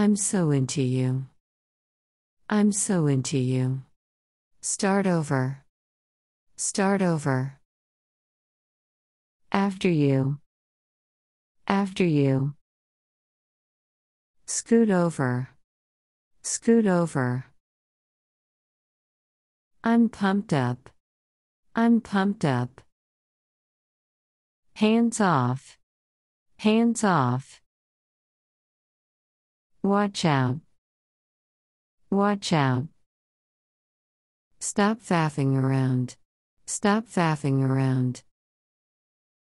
I'm so into you. I'm so into you. Start over. Start over. After you. After you. Scoot over. Scoot over. I'm pumped up. I'm pumped up. Hands off. Hands off. Watch out. Watch out. Stop faffing around. Stop faffing around.